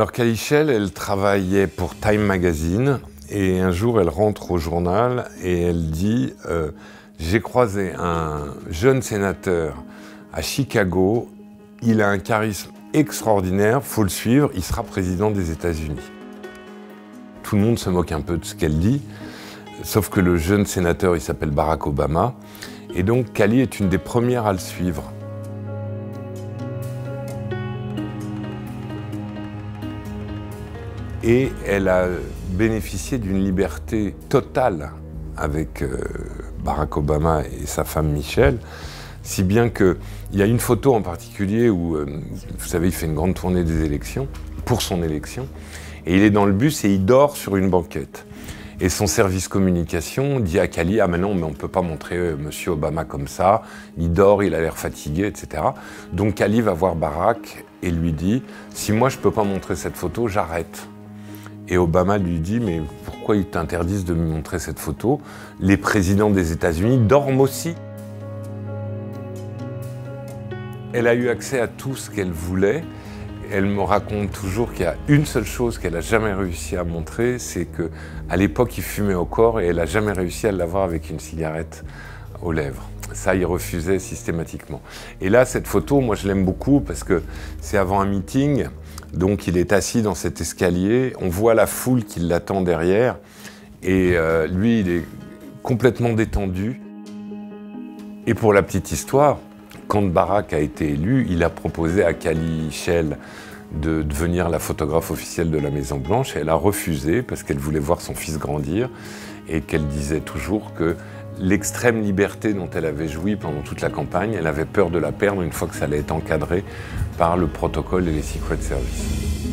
Alors Kalichel, elle travaillait pour Time Magazine et un jour elle rentre au journal et elle dit euh, J'ai croisé un jeune sénateur à Chicago, il a un charisme extraordinaire, faut le suivre, il sera président des États-Unis. Tout le monde se moque un peu de ce qu'elle dit, sauf que le jeune sénateur il s'appelle Barack Obama et donc Kali est une des premières à le suivre. Et elle a bénéficié d'une liberté totale avec euh, Barack Obama et sa femme Michelle, si bien qu'il y a une photo en particulier où, euh, vous savez, il fait une grande tournée des élections, pour son élection, et il est dans le bus et il dort sur une banquette. Et son service communication dit à Kali Ah, mais non, mais on ne peut pas montrer. Euh, Monsieur Obama comme ça. Il dort, il a l'air fatigué, etc. Donc Kali va voir Barack et lui dit Si moi je ne peux pas montrer cette photo, j'arrête. Et Obama lui dit, mais pourquoi ils t'interdisent de me montrer cette photo? Les présidents des États-Unis dorment aussi. Elle a eu accès à tout ce qu'elle voulait. Elle me raconte toujours qu'il y a une seule chose qu'elle n'a jamais réussi à montrer, c'est que à l'époque il fumait au corps et elle n'a jamais réussi à l'avoir avec une cigarette aux lèvres. Ça, il refusait systématiquement. Et là, cette photo, moi, je l'aime beaucoup parce que c'est avant un meeting. Donc, il est assis dans cet escalier. On voit la foule qui l'attend derrière. Et euh, lui, il est complètement détendu. Et pour la petite histoire, quand Barack a été élu, il a proposé à Kali Shell de devenir la photographe officielle de la Maison Blanche et elle a refusé parce qu'elle voulait voir son fils grandir et qu'elle disait toujours que l'extrême liberté dont elle avait joui pendant toute la campagne, elle avait peur de la perdre une fois que ça allait être encadré par le protocole et les Secret Services.